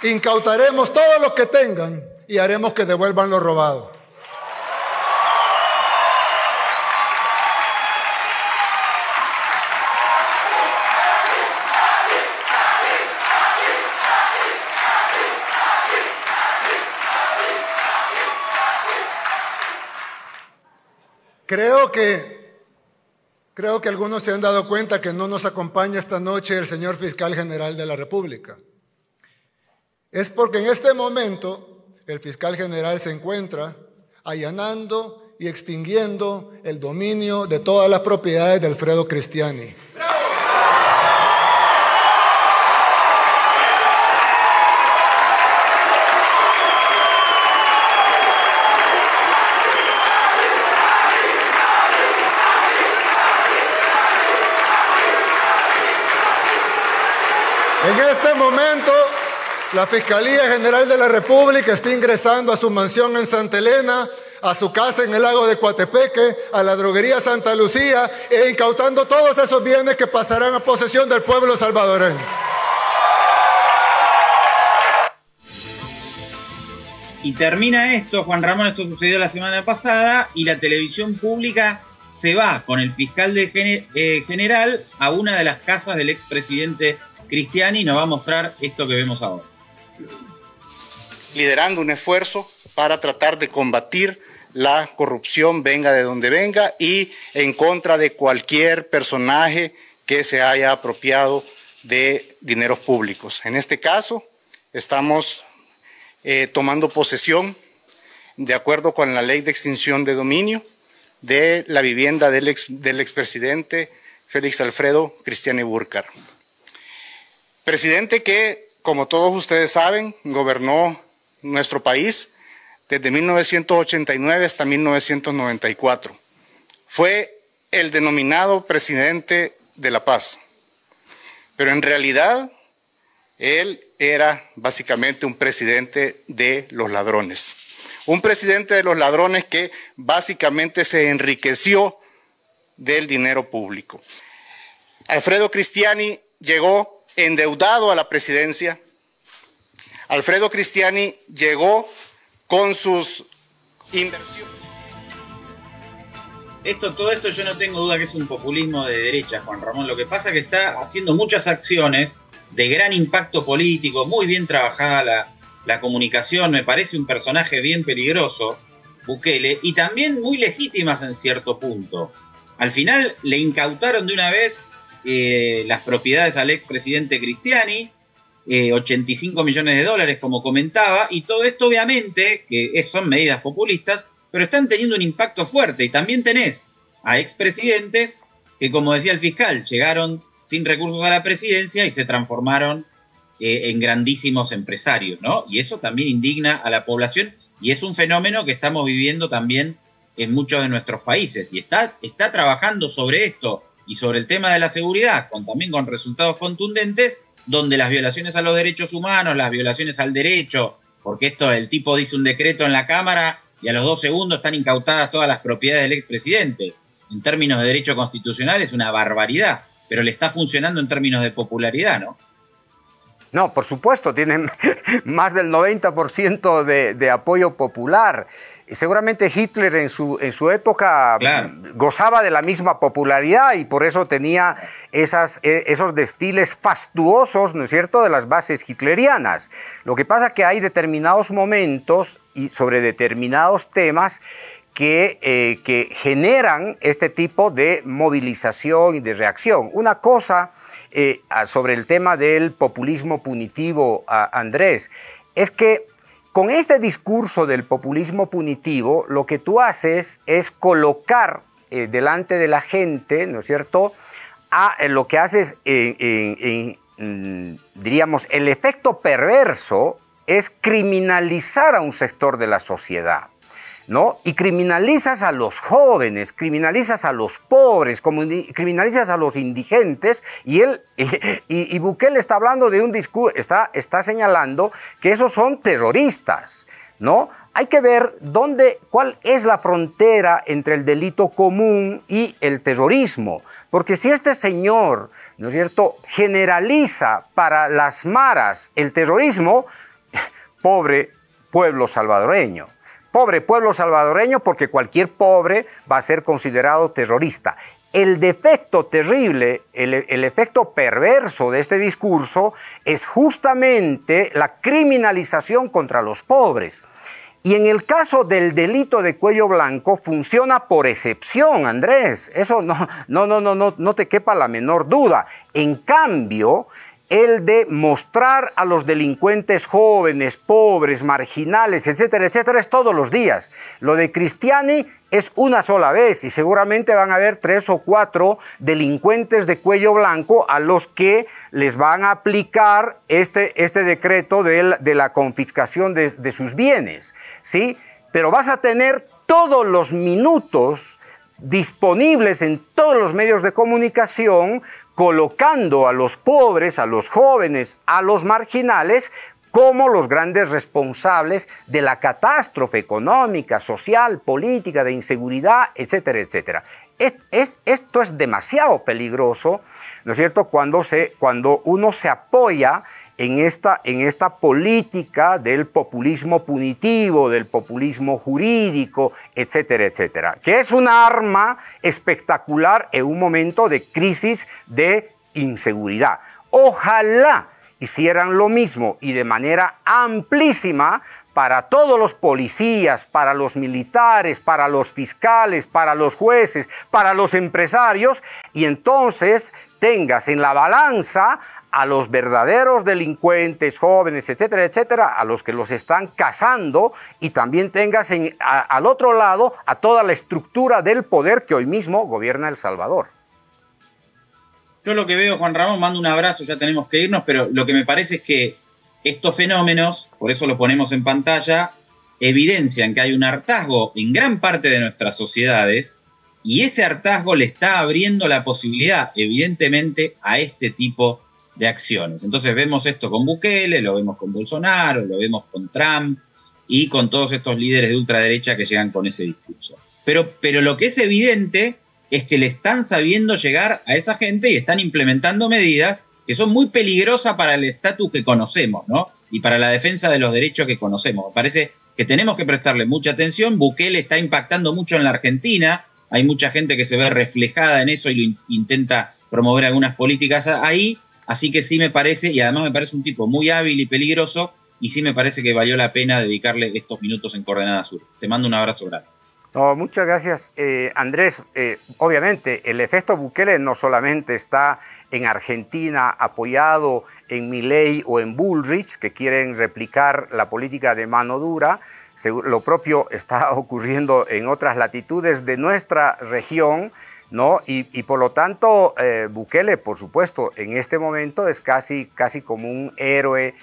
Incautaremos todo lo que tengan y haremos que devuelvan lo robado. Creo que, creo que algunos se han dado cuenta que no nos acompaña esta noche el señor fiscal general de la República es porque en este momento el fiscal general se encuentra allanando y extinguiendo el dominio de todas las propiedades de Alfredo Cristiani. La Fiscalía General de la República está ingresando a su mansión en Santa Elena, a su casa en el lago de Coatepeque, a la droguería Santa Lucía e incautando todos esos bienes que pasarán a posesión del pueblo salvadoreño. Y termina esto, Juan Ramón, esto sucedió la semana pasada y la televisión pública se va con el fiscal eh, general a una de las casas del expresidente Cristiani y nos va a mostrar esto que vemos ahora liderando un esfuerzo para tratar de combatir la corrupción, venga de donde venga, y en contra de cualquier personaje que se haya apropiado de dineros públicos. En este caso, estamos eh, tomando posesión, de acuerdo con la ley de extinción de dominio, de la vivienda del, ex, del expresidente Félix Alfredo Cristiani Burcar. Presidente que como todos ustedes saben, gobernó nuestro país desde 1989 hasta 1994. Fue el denominado presidente de la paz. Pero en realidad, él era básicamente un presidente de los ladrones. Un presidente de los ladrones que básicamente se enriqueció del dinero público. Alfredo Cristiani llegó endeudado a la presidencia. Alfredo Cristiani llegó con sus inversiones. Esto, todo esto yo no tengo duda que es un populismo de derecha, Juan Ramón. Lo que pasa es que está haciendo muchas acciones de gran impacto político, muy bien trabajada la, la comunicación, me parece un personaje bien peligroso, Bukele, y también muy legítimas en cierto punto. Al final le incautaron de una vez eh, las propiedades al expresidente Cristiani, 85 eh, millones de dólares, como comentaba, y todo esto obviamente, que son medidas populistas, pero están teniendo un impacto fuerte. Y también tenés a expresidentes que, como decía el fiscal, llegaron sin recursos a la presidencia y se transformaron eh, en grandísimos empresarios, ¿no? Y eso también indigna a la población y es un fenómeno que estamos viviendo también en muchos de nuestros países. Y está, está trabajando sobre esto y sobre el tema de la seguridad, con, también con resultados contundentes, donde las violaciones a los derechos humanos, las violaciones al derecho, porque esto el tipo dice un decreto en la Cámara y a los dos segundos están incautadas todas las propiedades del expresidente. En términos de derecho constitucional es una barbaridad, pero le está funcionando en términos de popularidad, ¿no? No, por supuesto, tienen <laughs> más del 90% de, de, apoyo popular. Y seguramente Hitler en su, en su época gozaba de la misma popularidad y por eso tenía esas, e, esos desfiles fastuosos, ¿no es cierto?, de las bases hitlerianas. Lo que pasa es que hay determinados momentos y sobre determinados temas que, eh, que generan este tipo de movilización y de reacción. Una cosa eh, sobre el tema del populismo punitivo, Andrés, es que con este discurso del populismo punitivo, lo que tú haces es colocar eh, delante de la gente, ¿no es cierto?, a eh, lo que haces, mm, diríamos, el efecto perverso es criminalizar a un sector de la sociedad. ¿No? Y criminalizas a los jóvenes, criminalizas a los pobres, criminalizas a los indigentes, y él, <laughs> y, Bukele está hablando de un discurso, está, está señalando que esos son terroristas, ¿no? Hay que ver dónde, cuál es la frontera entre el delito común y el terrorismo. Porque si este señor, ¿no es cierto?, generaliza para las maras el terrorismo, <laughs> pobre pueblo salvadoreño. Pobre pueblo salvadoreño porque cualquier pobre va a ser considerado terrorista. El defecto terrible, el, efecto perverso de este discurso es justamente la criminalización contra los pobres. Y en el caso del delito de cuello blanco funciona por excepción, Andrés. Eso no, no, no, no, no, no te quepa la menor duda. En cambio, el de mostrar a los delincuentes jóvenes, pobres, marginales, etcétera, etcétera, es todos los días. Lo de Cristiani es una sola vez y seguramente van a haber tres o cuatro delincuentes de cuello blanco a los que les van a aplicar este, este decreto de la, confiscación de, de sus bienes, ¿sí? Pero vas a tener todos los minutos disponibles en todos los medios de comunicación, colocando a los pobres, a los jóvenes, a los marginales como los grandes responsables de la catástrofe económica, social, política, de inseguridad, etcétera, etcétera. esto es demasiado peligroso, ¿no es cierto?, cuando, se, cuando uno se apoya en esta, en esta política del populismo punitivo, del populismo jurídico, etcétera, etcétera, que es un arma espectacular en un momento de crisis de inseguridad. Ojalá hicieran lo mismo y de manera amplísima para todos los policías, para los militares, para los fiscales, para los jueces, para los empresarios, y entonces tengas en la balanza a los verdaderos delincuentes, jóvenes, etcétera, etcétera, a los que los están cazando, y también tengas al otro lado a toda la estructura del poder que hoy mismo gobierna El Salvador. Yo lo que veo, Juan Ramón, mando un abrazo, ya tenemos que irnos, pero lo que me parece es que estos fenómenos, por eso los ponemos en pantalla, evidencian que hay un hartazgo en gran parte de nuestras sociedades y ese hartazgo le está abriendo la posibilidad, evidentemente, a este tipo de acciones. Entonces vemos esto con Bukele, lo vemos con Bolsonaro, lo vemos con Trump y con todos estos líderes de ultraderecha que llegan con ese discurso. Pero, pero lo que es evidente es que le están sabiendo llegar a esa gente y están implementando medidas que son muy peligrosas para el estatus que conocemos, ¿no? Y para la defensa de los derechos que conocemos. Parece que tenemos que prestarle mucha atención. Bukele está impactando mucho en la Argentina. Hay mucha gente que se ve reflejada en eso y lo intenta promover algunas políticas ahí. Así que sí me parece, y además me parece un tipo muy hábil y peligroso, y sí me parece que valió la pena dedicarle estos minutos en Coordenada Sur. Te mando un abrazo grande muchas gracias, eh, Andrés. Eh, obviamente, el efecto Bukele no solamente está en Argentina apoyado en Milei o en Bullrich, que quieren replicar la política de mano dura. Lo propio <laughs> está ocurriendo en otras latitudes de nuestra región, ¿no? Y, por lo tanto, eh, Bukele, por supuesto, en este momento es casi, casi como un héroe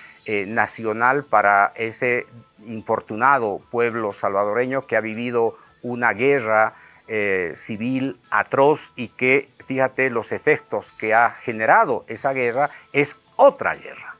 nacional para ese infortunado pueblo salvadoreño que ha vivido una guerra eh, civil atroz y que, fíjate, los efectos que ha generado esa guerra es otra guerra.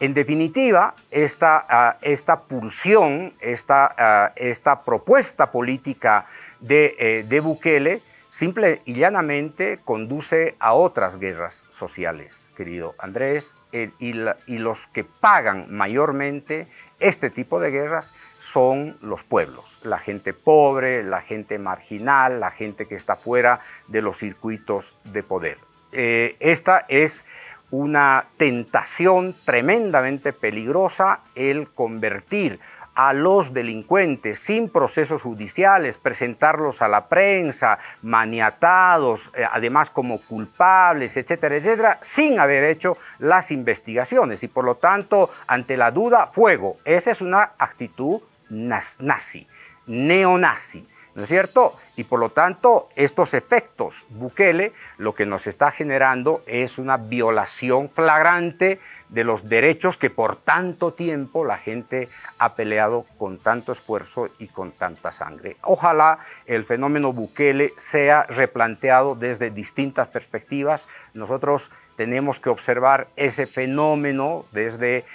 En definitiva, esta, ah, esta pulsión, esta, ah, esta, propuesta política de, de Bukele, simple y llanamente conduce a otras guerras sociales, querido Andrés, eh, y, los que pagan mayormente este tipo de guerras son los pueblos, la gente pobre, la gente marginal, la gente que está fuera de los circuitos de poder. Eh, esta es una tentación tremendamente peligrosa el convertir a los delincuentes sin procesos judiciales, presentarlos a la prensa, maniatados, eh, además como culpables, etcétera, etcétera, sin haber hecho las investigaciones. Y por lo tanto, ante la duda, fuego. Esa es una actitud nazi, neonazi. ¿No es cierto? Y por lo tanto, estos efectos Bukele lo que nos está generando es una violación flagrante de los derechos que por tanto tiempo la gente ha peleado con tanto esfuerzo y con tanta sangre. Ojalá el fenómeno Bukele sea replanteado desde distintas perspectivas. Nosotros tenemos que observar ese fenómeno desde,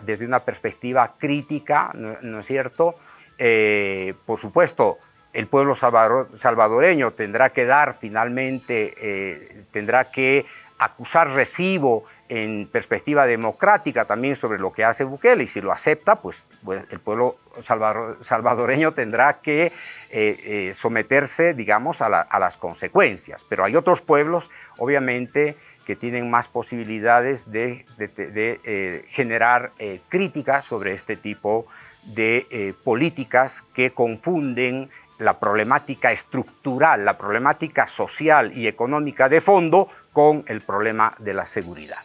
desde una perspectiva crítica, ¿no, es cierto? Eh, por supuesto, el pueblo salvadoreño tendrá que dar finalmente, eh, tendrá que acusar recibo en perspectiva democrática también sobre lo que hace Bukele y si lo acepta, pues, el pueblo salvadoreño tendrá que eh, eh, someterse, digamos, a, las consecuencias. Pero hay otros pueblos, obviamente, que tienen más posibilidades de, de generar críticas sobre este tipo de políticas que confunden la problemática estructural, la problemática social y económica de fondo con el problema de la seguridad.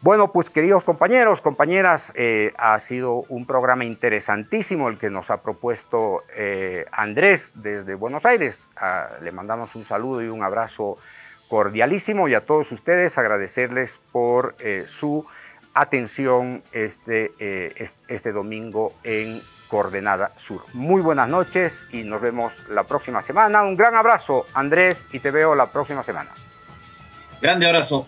Bueno, pues queridos compañeros, compañeras, eh, ha sido un programa interesantísimo el que nos ha propuesto eh, Andrés desde Buenos Aires. Ah, le mandamos un saludo y un abrazo cordialísimo y a todos ustedes agradecerles por eh, su atención este, este domingo en Coordenada Sur. Muy buenas noches y nos vemos la próxima semana. Un gran abrazo, Andrés, y te veo la próxima semana. Grande abrazo.